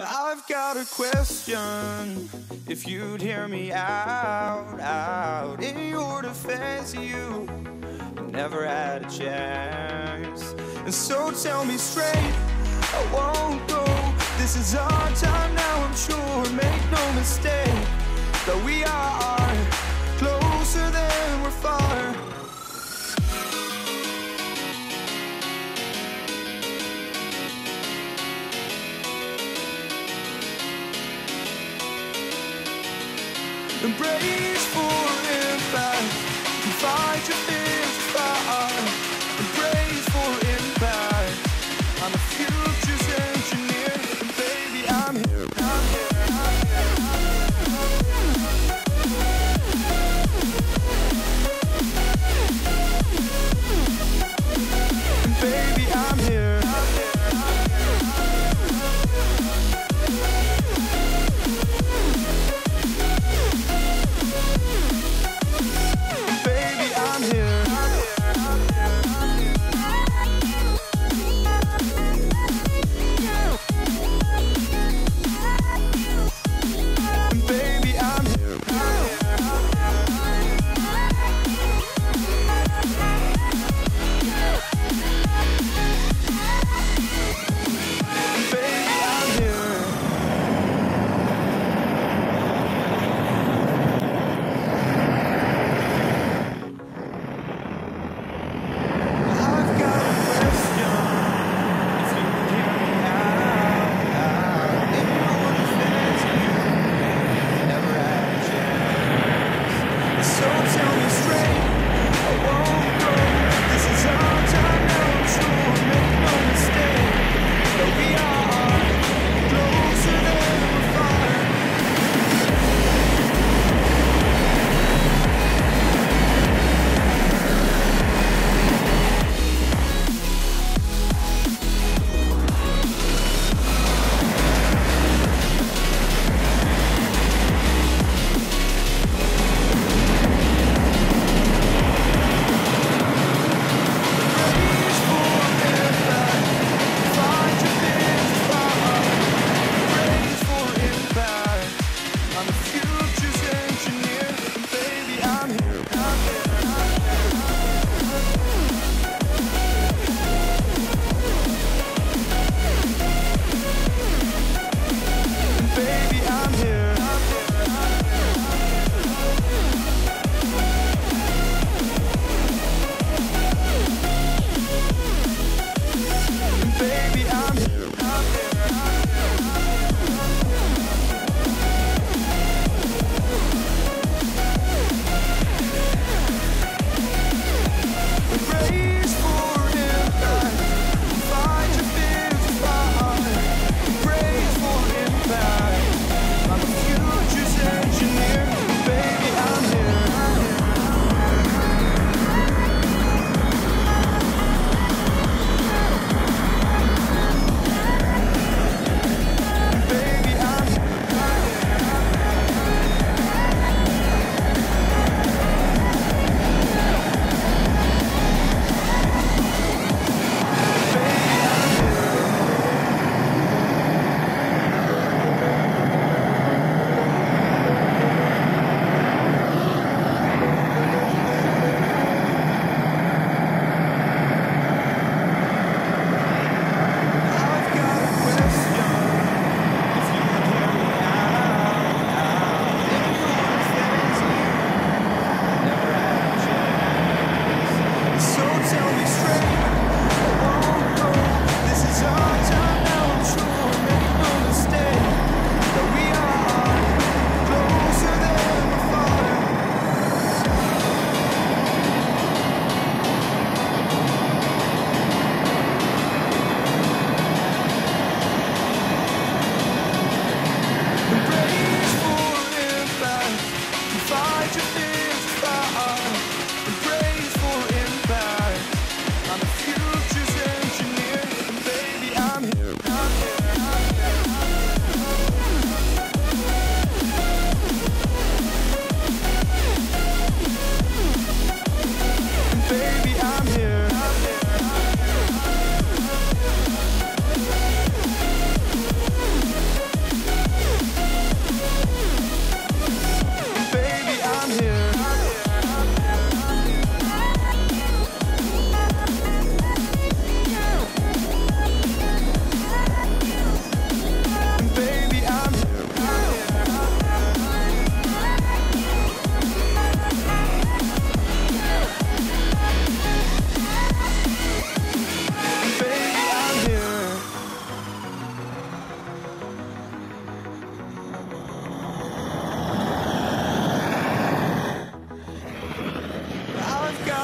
I've got a question. If you'd hear me out, out in your defense, you never had a chance. And so tell me straight, I won't go. This is our time now, I'm sure. Make no mistake that we are Embrace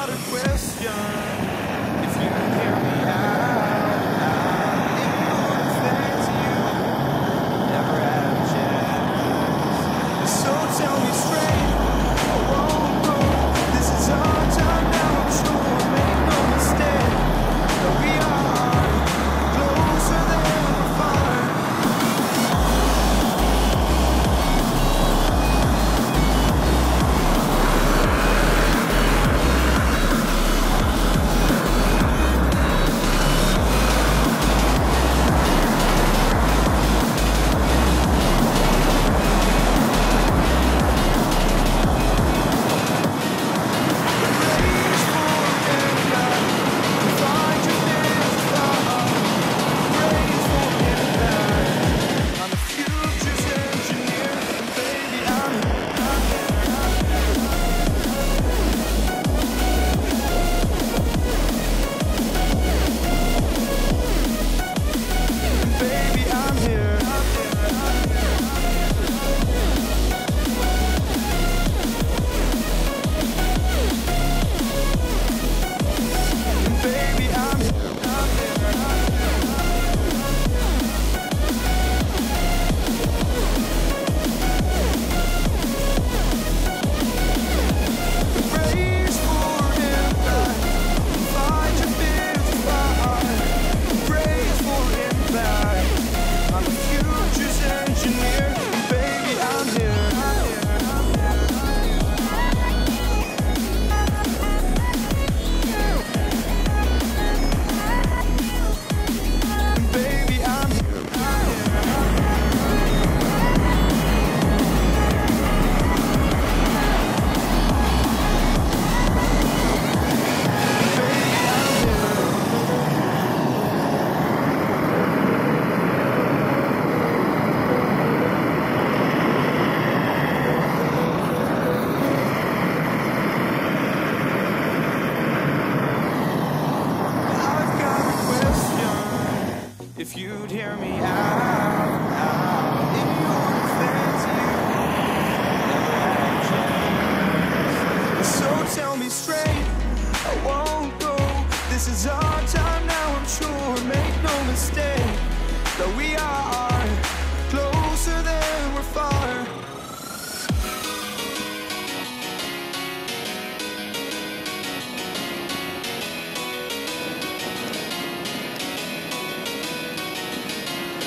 not a questions.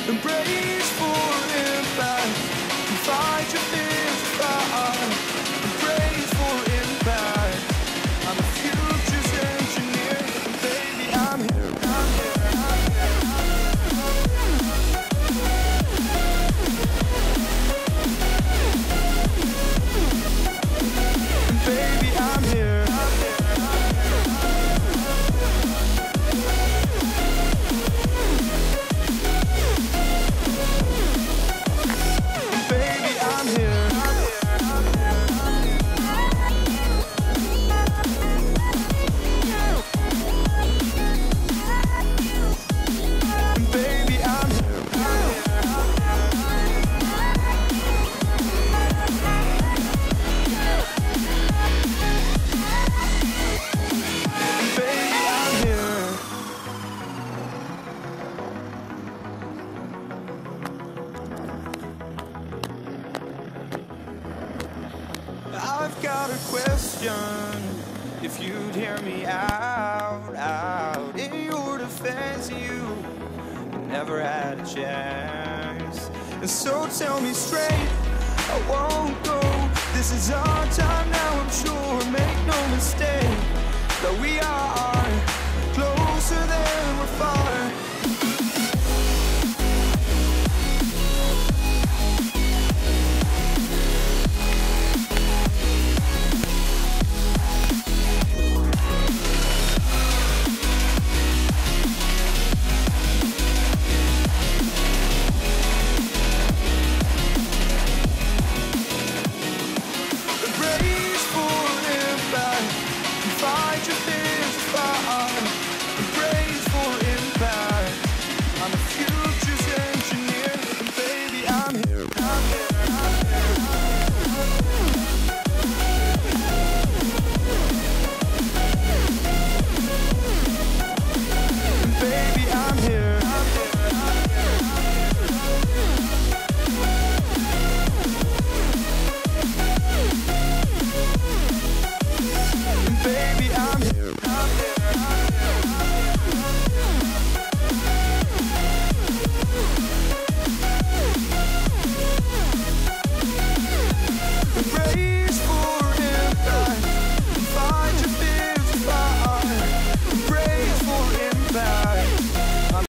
Embrace for impact and fight your fears I've a question. If you'd hear me out, out in your defense, you never had a chance. And so tell me straight, I won't go.